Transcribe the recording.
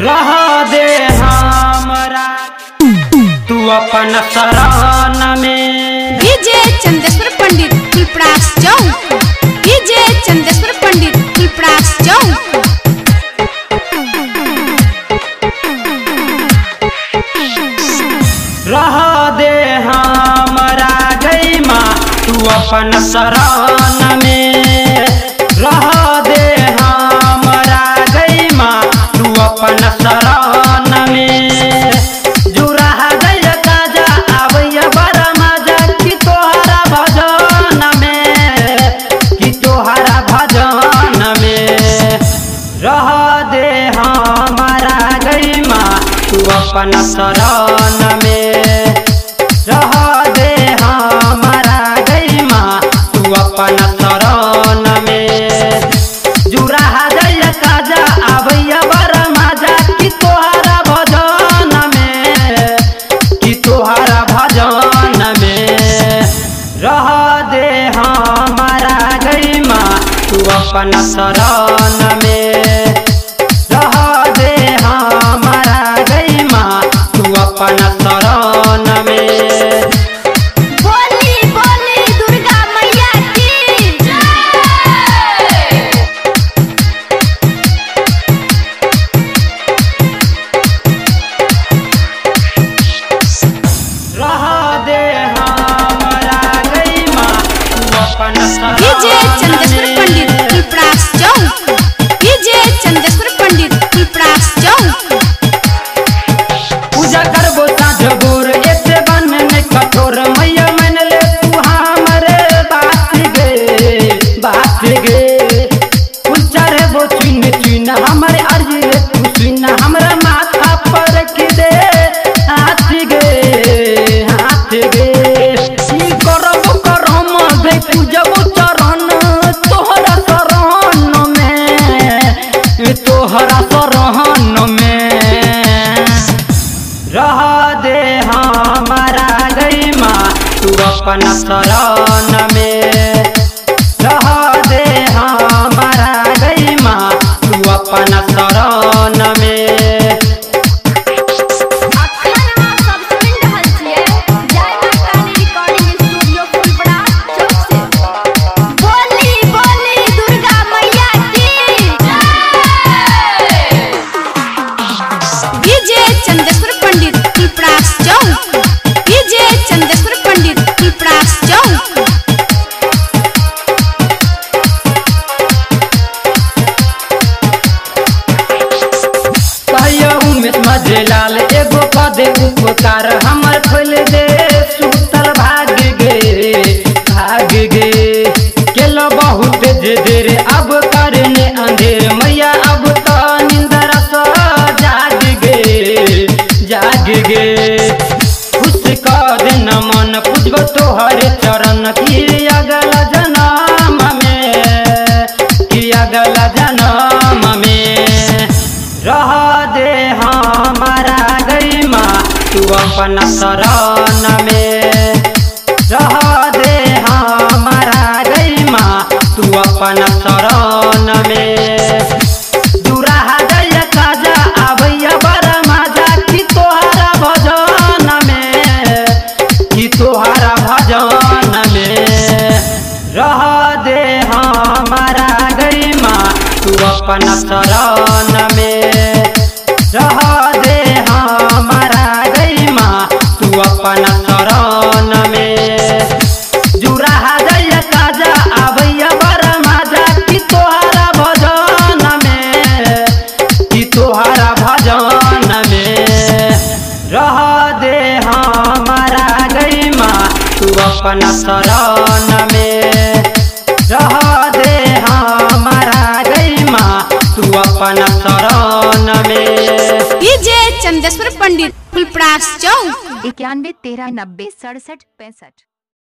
रह दे हमरा। तू अपन शरण में। डीजे चंदेश्वर पंडित फुलपरास चौक। डीजे चंदेश्वर पंडित चौक। रह दे हमरा गई माँ तू अपन शरण में। रह दे हमारा गई माँ। तू अपन शरण में। रह दे हमारा गई माँ। तू अपन शरण में। जुरा दैया ताज़ा आबैया बड़ा मज़ा, कि तोहरा भजन में। कि तोहरा भजन में। रह दे हमारा गई माँ। तू अपन शरण में। चंदेश्वर हमारा गई माँ तू अपन शरण में रह दे हमारा गई माँ तू अपन एगो हमर खोल दे सुतल भाग गे भाग गे। केलो बहुत जे देर अब करने अंधेर, मैया अब तो निंदर सो जाग गे जाग गे। खुश कर मन पूजबो चरण की अगल। तू अपन शरण में। रह दे हमारा गई माँ तू अपन शरण में जुरा दैया ताज़ा आबैया बड़ा मज़ा, कि तोहरा भजन में? कि तोहरा भजन में? रह दे हमारा गई माँ तू अपन शरण में। रह अपन शरण में। रह दे हमारा गई माँ तू अपन शरण में। चंदेश्वर पंडित फुलप्रास चौक। इक्यानवे तेरह नब्बे सड़सठ पैंसठ।